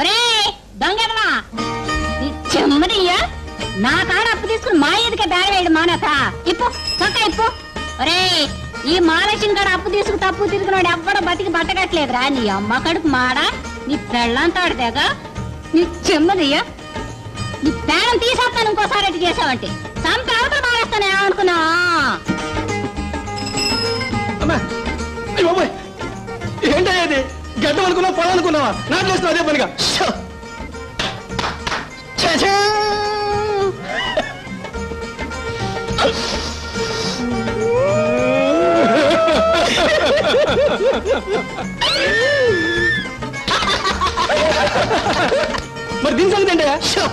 ఒరే దొంగదవా చెమ్మనయ్యా నా కాడ అప్పు తీసుకుని మా ఎదుక దారి వేయడు మానత ఇప్పు చొక్క ఇప్పు. ఒరే ఈ మహాలక్ష్మి కాడ అప్పు తీసుకు తప్పు తిరుగునాడు ఎవ్వడ బతికి బతకట్లేదురా. నీ అమ్మ కడుపు మాడ నీ పెళ్ళంతాడు తెగ. నీ చెమ్మదయ్యా నీ ప్రాణం తీసేస్తాను ఇంకోసారి అటు చేసావంటే. సంత అవతల మారేస్తాను ఏమనుకున్నా ఏంటది గడ్డం అనుకున్నావు పొలం అనుకున్నావా నాకు చేసిన అదే పనిగా. మరి దీని సంగతి ఏంటయ్యా? షో!